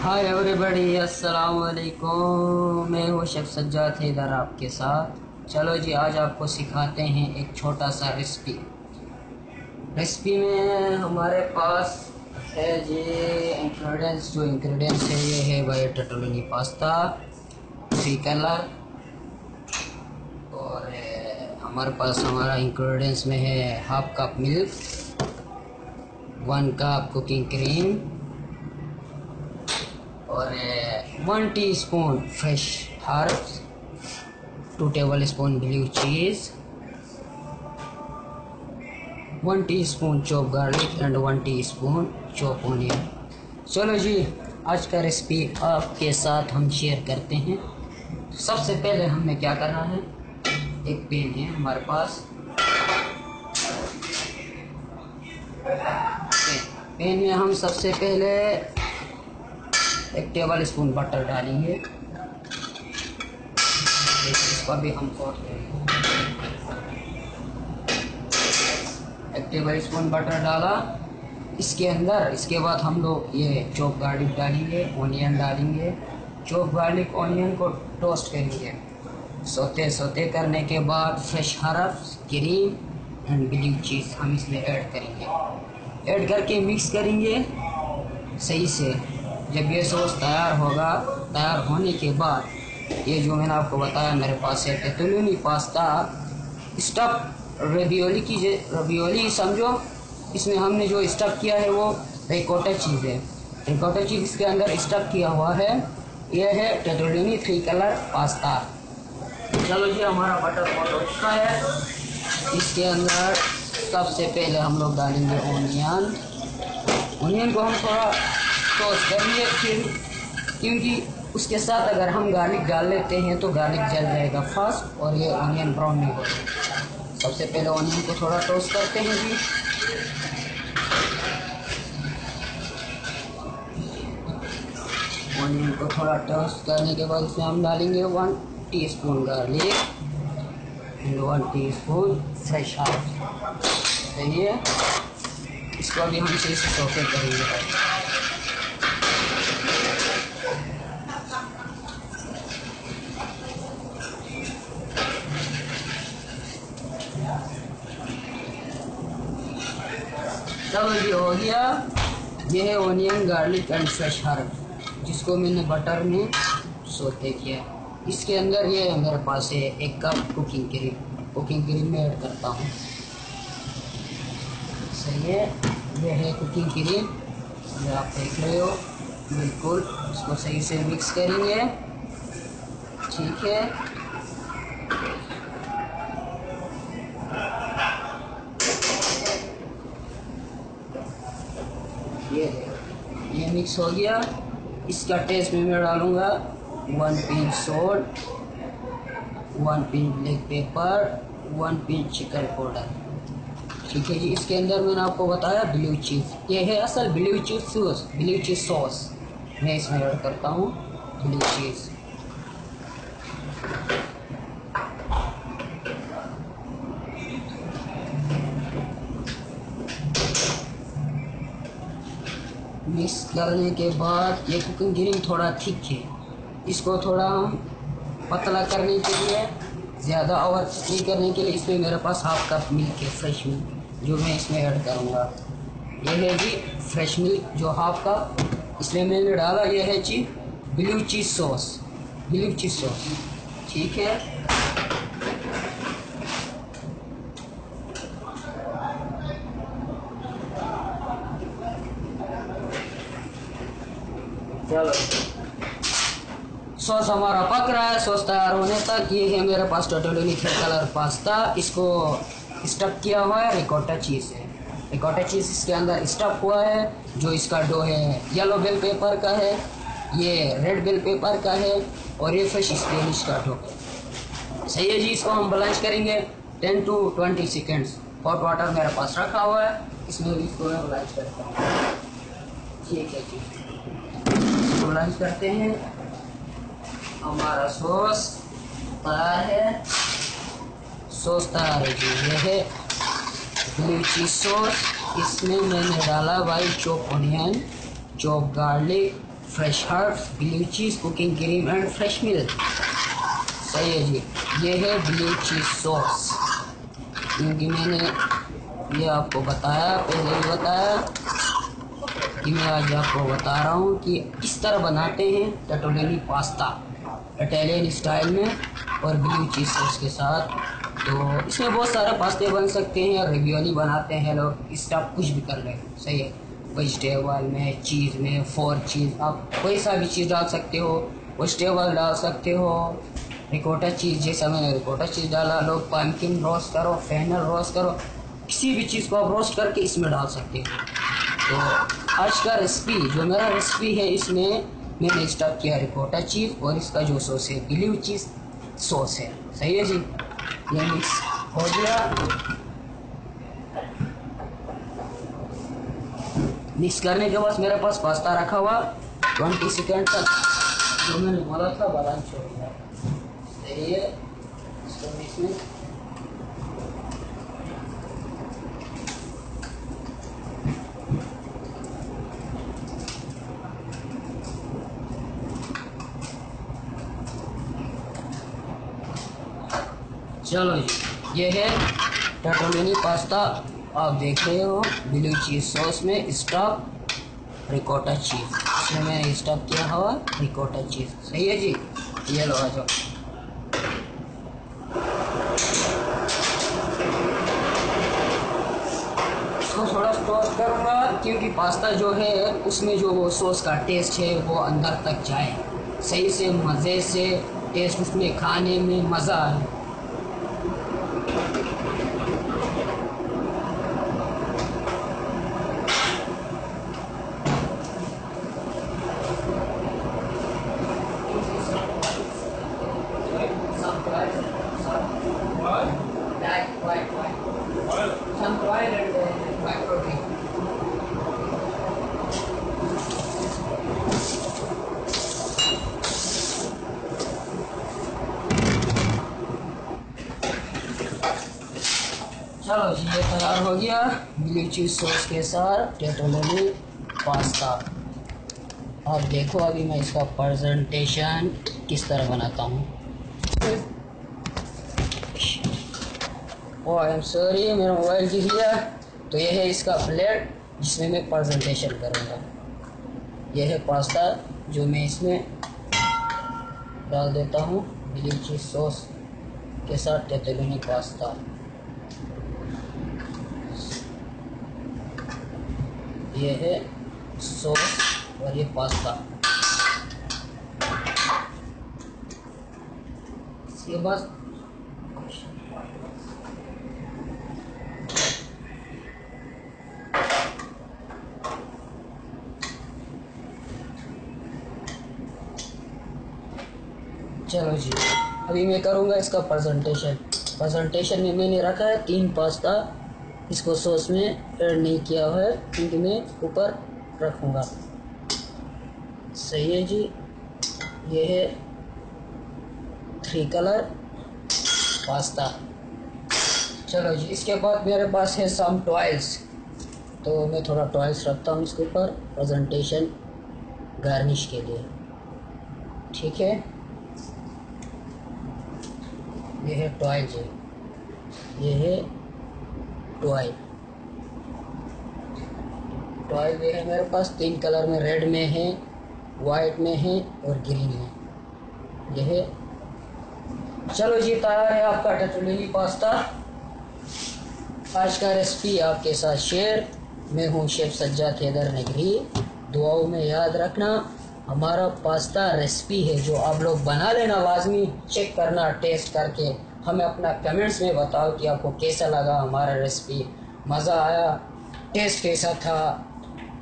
Hi everybody अस्सलाम वालेकुम मैं हूँ शेख सज्जाद इधर आपके साथ। चलो जी, आज आपको सिखाते हैं एक छोटा सा रेसिपी रेसिपी में हमारे पास है जी इंग्रेडिएंट्स जो इंग्रेडिएंट्स है, ये है भाई टटोलिनी पास्ता थ्री कलर और हमारे पास हमारा इंग्रेडिएंट्स में है half cup milk one cup cooking cream और one teaspoon fresh herbs two tablespoon blue cheese one teaspoon chop garlic and one teaspoon chop onion चलो जी, आज का रेसिपी आपके साथ हम शेयर करते हैं। सबसे पहले हमें क्या करना है? एक पेन है हमारे पास। पेन में हम सबसे पहले एक टेबल स्पून बटर डालेंगे इसका भी हम कोट करेंगे एक टेबल स्पून बटर डाला। इसके अंदर, इसके बाद हम लोग ये चॉप गार्लिक डालेंगे ओनियन डालेंगे। चॉप गार्लिक ओनियन को टोस्ट करेंगे। सोते सोते करने के बाद fresh herbs cream and blue cheese हम इसमें ऐड करेंगे। ऐड करके मिक्स करेंगे सही से। जब ये सॉस तैयार होगा, तैयार होने के बाद, ये जो मैंने आपको बताया मेरे पास है टेटुलूनी पास्ता स्टफ़ रेवियोली की रेवियोली समझो, इसमें हमने जो स्टफ़ किया है वो रिकोटा चीज़ है। रिकोटा चीज़ इसके अंदर स्टफ़ किया हुआ है, ये है टेटुलूनी थ्री कलर पास्ता चलो जी, हमारा बटर बहुत अच्छा है। इसके अंदर सबसे पहले हम लोग डालेंगे ओनियन ओनियन को हम थोड़ा टोस्ट करेंगे फिर क्योंकि उसके साथ अगर हम गार्लिक डाल लेते हैं तो गार्लिक जल जाएगा फास्ट और ये ऑनियन ब्राउन नहीं होगा। सबसे पहले ऑनियन को थोड़ा टोस्ट करते हैं जी। ऑनियन को थोड़ा टोस्ट करने के बाद इसमें हम डालेंगे one teaspoon garlic and one teaspoon fresh half सही है? इसको अभी हम सही से सोते करेंगे। चलो ये हो गया ये है onion garlic and fresh herb जिसको मैंने बटर में सोते किया इसके अंदर ये मेरे पास है एक cup cooking cream cooking cream में ऐड करता हूँ। सही है, ये है कुकिंग क्रीम ये आप देख रहे हो, बिल्कुल, इसको सही से मिक्स करेंगे। ठीक है। मिक्स हो गया। इसका टेस्ट में मैं डालूँगा one pinch salt one pinch black pepper one pinch chicken powder ठीक है जी, इसके अंदर मैंने आपको बताया ब्लू चीज़ ये है असल blue cheese sauce blue cheese sauce मैं इसमें ऐड करता हूँ ब्लू चीज़ मिक्स करने के बाद ये कुकिंग क्रीम थोड़ा थिक है। इसको थोड़ा हम पतला करने के लिए, ज़्यादा ओवर नहीं करने के लिए इसमें मेरे पास हाफ़ कप मिल्क है फ्रेश मिल्क जो मैं इसमें ऐड करूँगा। ये है जी फ्रेश मिल्क जो हाफ़ कप इसमें मैंने डाला यह है जी blue cheese sauce blue cheese sauce ठीक है? चलो। सॉस हमारा पक रहा है, सॉस तैयार होने तक। ये है मेरे पास टोटोलिनी थ्रेड कलर पास्ता। इसको स्टफ़ किया हुआ है रिकोटा चीज़ है। रिकोटा चीज़ इसके अंदर स्टफ़ हुआ है, जो इसका डो है येलो बेल पेपर का है, ये रेड बेल पेपर का है, और ये फ्रेश स्पेनिश का डो है। सही है जी, इसको हम ब्लांच करेंगे। Ten to twenty seconds. Hot water मेरे पास रखा हुआ है। इसमें भी इसको मैं ब्लांच करता हूँ। ठीक है? जी ब्लांच करते हैं। हमारा सॉस तैयार है। सॉस तैयार है जी ये है। चीज़ सॉस, इसमें मैंने डाला भाई chop onion, chop garlic, fresh herbs, blue cheese, cooking cream and fresh milk सही है जी। ये है ब्लू चीज़ सॉस। क्योंकि मैंने ये आपको बताया, पहले भी बताया कि मैं आज आपको बता रहा हूँ कि किस तरह बनाते हैं टटोलिनी पास्ता। इटालियन स्टाइल में और ब्लू चीज़ सॉस के साथ। तो इसमें बहुत सारे पास्ते बन सकते हैं और रिव्योली बनाते हैं लोग। इसका कुछ भी कर लें। सही है। वेजिटेबल में चीज़ में फोर चीज़ आप कोई सा भी चीज़ डाल सकते हो। वेजिटेबल डाल सकते हो। रिकोटा चीज़ जैसा मैंने रिकोटा चीज़ डाला। लोग पम्पकिन रोस्ट करो फैनल रोस्ट करो। किसी भी चीज़ को आप रोस्ट करके इसमें डाल सकते हो। तो आज का रेसिपी जो मेरा रेसिपी है, इसमें मैंने स्टार्ट किया रिकोटा चीज़ और इसका जो सॉस है ब्लू चीज़ सॉस है। सही है जी? ये मिक्स हो गया। मिक्स करने के बाद मेरे पास पास्ता रखा हुआ ट्वेंटी सेकेंड तक। जो मैंने बोला था बादाम छोड़ दिया सही है? इसको मिक्स में चलो जी, ये है टटोलिनी पास्ता आप देख रहे हो ब्लू चीज़ सॉस में स्टॉक रिकोटा चीज़ इसमें मैंने स्टॉक किया हुआ रिकोटा चीज़ सही है जी? ये लो आ जाओ। इसको थोड़ा टोस्ट करूँगा, क्योंकि पास्ता जो है, उसमें जो वो सॉस का टेस्ट है, वो अंदर तक जाए। सही से, मज़े से टेस्ट उसमें खाने में मज़ा आए। चलो ये तैयार हो गया। ब्लू चीज़ सॉस के साथ टेटोलोनी पास्ता अब देखो अभी मैं इसका प्रेजेंटेशन किस तरह बनाता हूँ। ओ आई एम सॉरी मेरा मोबाइल गिर गया। तो ये है इसका प्लेट जिसमें मैं प्रेजेंटेशन करूँगा। ये है पास्ता जो मैं इसमें डाल देता हूँ। ब्लू चीज़ सॉस के साथ टेटोलोनी पास्ता ये है सॉस और ये पास्ता। चलो जी, अभी मैं करूँगा इसका प्रेजेंटेशन प्रेजेंटेशन में मैंने रखा है तीन पास्ता। इसको सॉस में ऐड नहीं किया हुआ है, क्योंकि मैं ऊपर रखूँगा। सही है जी। ये है थ्री कलर पास्ता चलो जी, इसके बाद मेरे पास है सम टॉयल्स तो मैं थोड़ा टॉयल्स रखता हूँ इसके ऊपर प्रेजेंटेशन गार्निश के लिए। ठीक है? ये है टॉयल जी ये है टॉयल टॉयल ये है मेरे पास तीन कलर में रेड में है वाइट में है और ग्रीन में। यह है चलो जी, तैयार है आपका टटोलिनी पास्ता आज का रेसिपी आपके साथ शेयर मैं हूँ शेफ सज्जाद हैदर नगरी दुआओं में याद रखना, हमारा पास्ता रेसिपी है जो आप लोग बना लेना, लाजमी चेक करना टेस्ट करके। हमें अपना कमेंट्स में बताओ कि आपको कैसा लगा हमारा रेसिपी मज़ा आया टेस्ट कैसा था,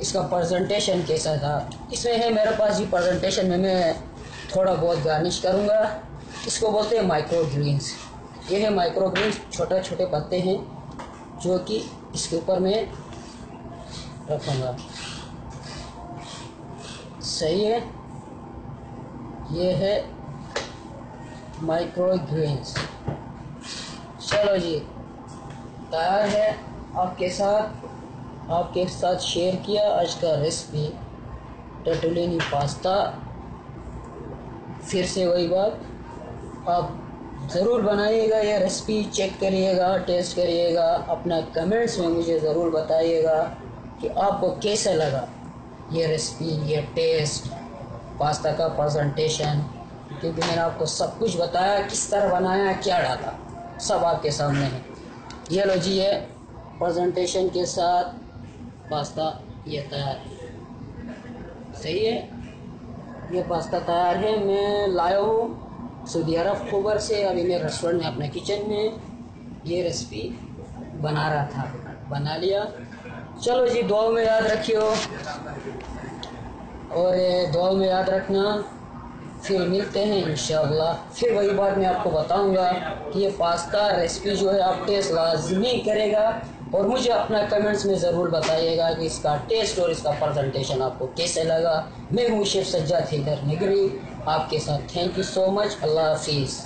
इसका प्रेजेंटेशन कैसा था। इसमें है मेरे पास जी प्रेजेंटेशन में मैं थोड़ा बहुत गार्निश करूँगा। इसको बोलते हैं माइक्रो ग्रीन्स ये है माइक्रो ग्रीन्स छोटे छोटे पत्ते हैं, जो कि इसके ऊपर मैं रखूँगा। सही है? ये है माइक्रो ग्रीन्स चलो जी, तैयार है आपके साथ। आपके साथ शेयर किया आज का रेसिपी टटुलिनी पास्ता फिर से वही बात, आप ज़रूर बनाइएगा यह रेसिपी चेक करिएगा टेस्ट करिएगा, अपना कमेंट्स में मुझे ज़रूर बताइएगा कि आपको कैसा लगा ये रेसिपी ये टेस्ट पास्ता का प्रेजेंटेशन क्योंकि मैंने आपको सब कुछ बताया, किस तरह बनाया, क्या डाला। सब आपके सामने है। ये लो जी, ये प्रेजेंटेशन के साथ पास्ता ये तैयार सही है? ये पास्ता तैयार है। मैं लाया हूँ सऊदी अरब खबर से। अभी मैं रेस्टोरेंट में अपने किचन में ये रेसिपी बना रहा था। बना लिया। चलो जी दुआ में याद रखियो। और दुआ में याद रखना। फिर मिलते हैं इन फिर वही बात मैं आपको बताऊँगा कि ये पास्ता रेसिपी जो है आप टेस्ट लाजमी करेगा और मुझे अपना कमेंट्स में ज़रूर बताइएगा कि इसका टेस्ट और इसका प्रेजेंटेशन आपको कैसे लगा। मैं हूँ शेफ सज्जाद घर निगरी, आपके साथ थैंक यू सो मच अल्लाह हाफिज़।